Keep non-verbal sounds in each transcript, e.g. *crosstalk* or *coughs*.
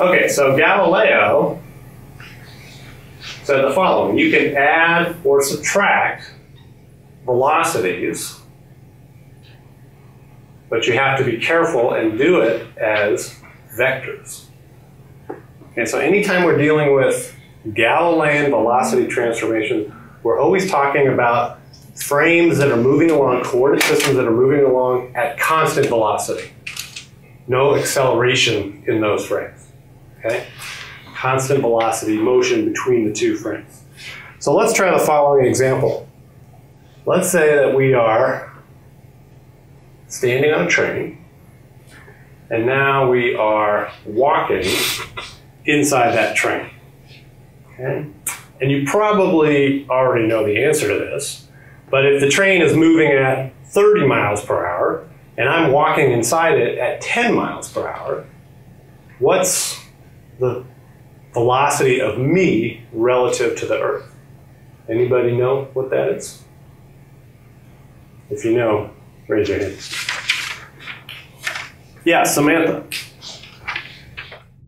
Okay, so Galileo said the following you can add or subtract velocities, but you have to be careful and do it as vectors. Okay, so anytime we're dealing with Galilean velocity transformation, we're always talking about frames that are moving along, coordinate systems that are moving along at constant velocity. No acceleration in those frames. Okay? Constant velocity motion between the two frames. So let's try the following example. Let's say that we are standing on a train, and now we are walking inside that train. Okay? And you probably already know the answer to this, but if the train is moving at 30 miles per hour and I'm walking inside it at 10 miles per hour, what's the velocity of me relative to the Earth? Anybody know what that is? If you know, raise your hand. Yeah, Samantha.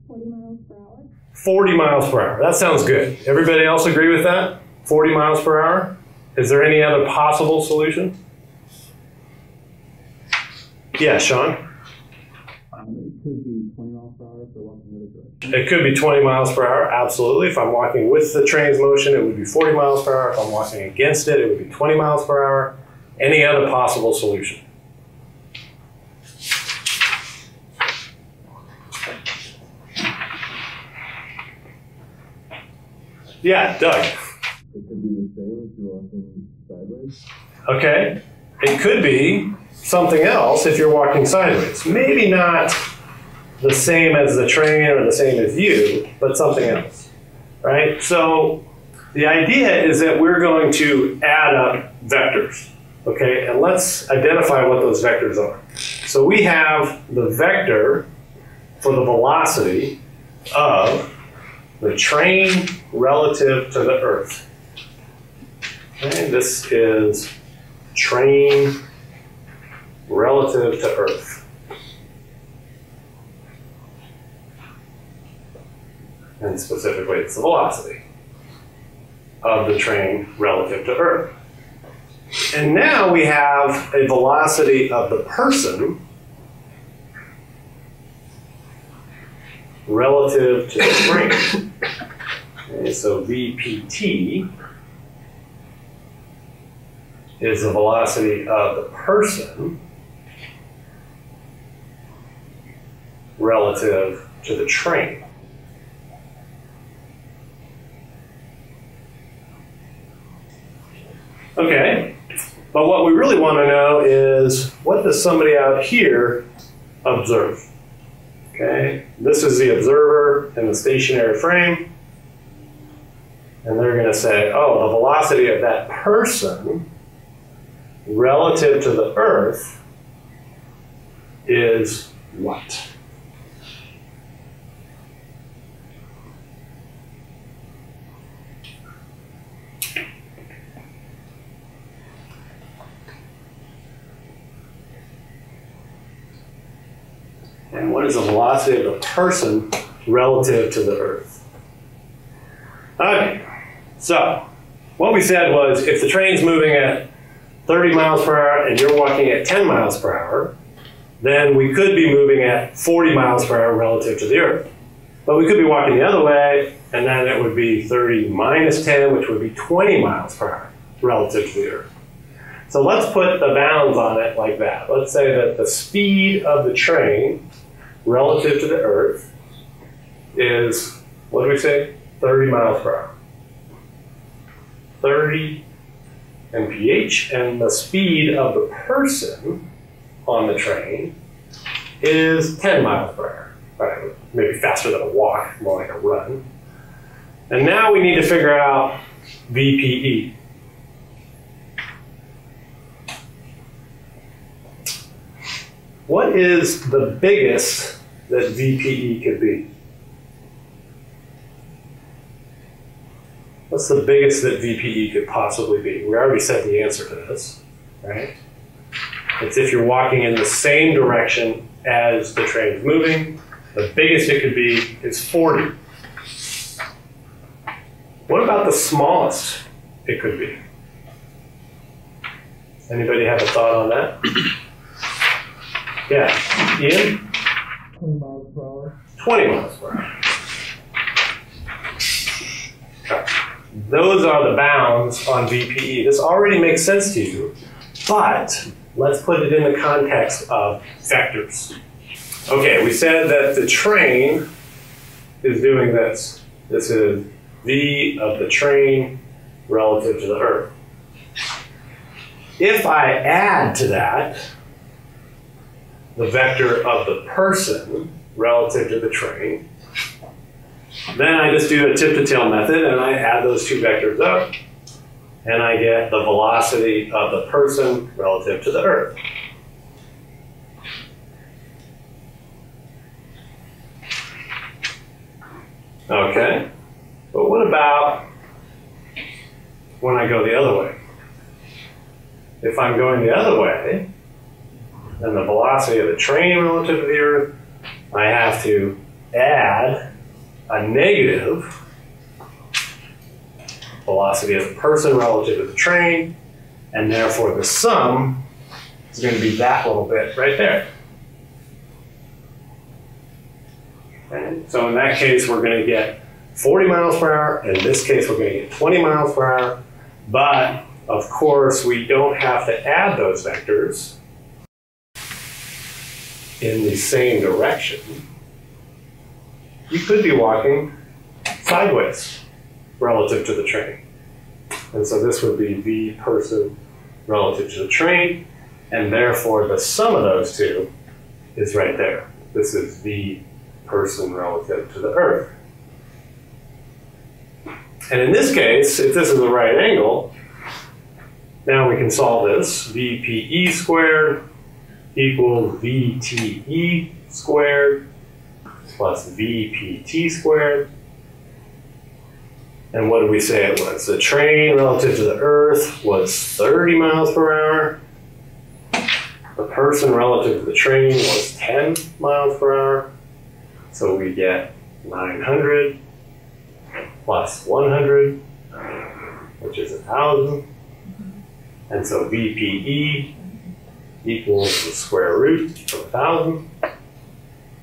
40 miles per hour. 40 miles per hour. That sounds good. Everybody else agree with that? 40 miles per hour? Is there any other possible solution? Yeah, Sean? Um, it could be 20 miles per hour if they're walking the other direction. It could be 20 miles per hour, absolutely. If I'm walking with the train's motion, it would be 40 miles per hour. If I'm walking against it, it would be 20 miles per hour. Any other possible solution? Yeah, Doug. It could be the same if you're walking sideways. Okay. It could be something else if you're walking sideways. Maybe not the same as the train or the same as you, but something else. Right? So the idea is that we're going to add up vectors. Okay? And let's identify what those vectors are. So we have the vector for the velocity of the train relative to the earth. Okay, this is train relative to Earth. And specifically, it's the velocity of the train relative to Earth. And now we have a velocity of the person relative to the train. Okay, so VPT is the velocity of the person relative to the train. Okay, but what we really want to know is what does somebody out here observe? Okay, this is the observer in the stationary frame. And they're going to say, oh, the velocity of that person relative to the Earth is what? And what is the velocity of the person relative to the Earth? Okay, so what we said was if the train's moving at 30 miles per hour and you're walking at 10 miles per hour, then we could be moving at 40 miles per hour relative to the Earth. But we could be walking the other way, and then it would be 30 minus 10, which would be 20 miles per hour relative to the Earth. So let's put the bounds on it like that. Let's say that the speed of the train relative to the Earth is, what do we say? 30 miles per hour. 30 mph, and the speed of the person on the train is 10 miles per hour. Maybe faster than a walk, more like a run. And now we need to figure out VPE. What is the biggest that VPE could be? What's the biggest that VPE could possibly be? We already said the answer to this, right? It's if you're walking in the same direction as the train's moving, The biggest it could be is 40. What about the smallest it could be? Anybody have a thought on that? Yeah, Ian? Twenty miles per hour. 20 miles per hour. Those are the bounds on VPE. This already makes sense to you, but let's put it in the context of vectors. Okay, we said that the train is doing this. This is V of the train relative to the Earth. If I add to that the vector of the person relative to the train, then I just do a tip to tail method and I add those two vectors up and I get the velocity of the person relative to the earth. Okay, but what about when I go the other way? If I'm going the other way, then the velocity of the train relative to the earth, I have to add a negative velocity of the person relative to the train, and therefore the sum is going to be that little bit right there. Okay? So in that case, we're going to get 40 miles per hour. In this case, we're going to get 20 miles per hour. But of course, we don't have to add those vectors in the same direction. You could be walking sideways relative to the train. And so this would be the person relative to the train, and therefore the sum of those two is right there. This is the person relative to the earth. And in this case, if this is a right angle, now we can solve this. VPE squared equals VTE squared plus VPT squared. And what did we say it was? The train relative to the earth was 30 miles per hour. The person relative to the train was 10 miles per hour. So we get 900 plus 100, which is 1,000. And so VPE equals the square root of 1,000.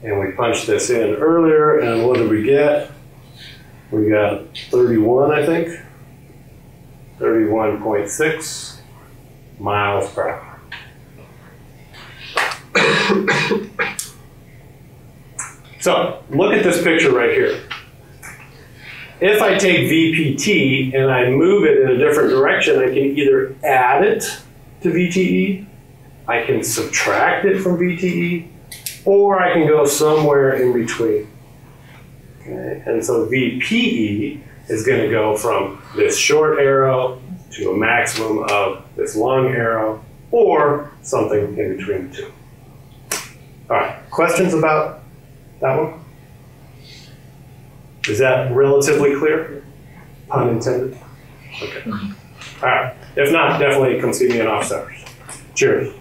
And we punched this in earlier, and what did we get? We got 31, I think. 31.6 miles per hour. *coughs* so, look at this picture right here. If I take VPT and I move it in a different direction, I can either add it to VTE, I can subtract it from VTE, or I can go somewhere in between. Okay? And so VPE is going to go from this short arrow to a maximum of this long arrow, or something in between the two. All right, questions about that one? Is that relatively clear? Pun intended? Okay. All right. If not, definitely come see me in office hours. Cheers.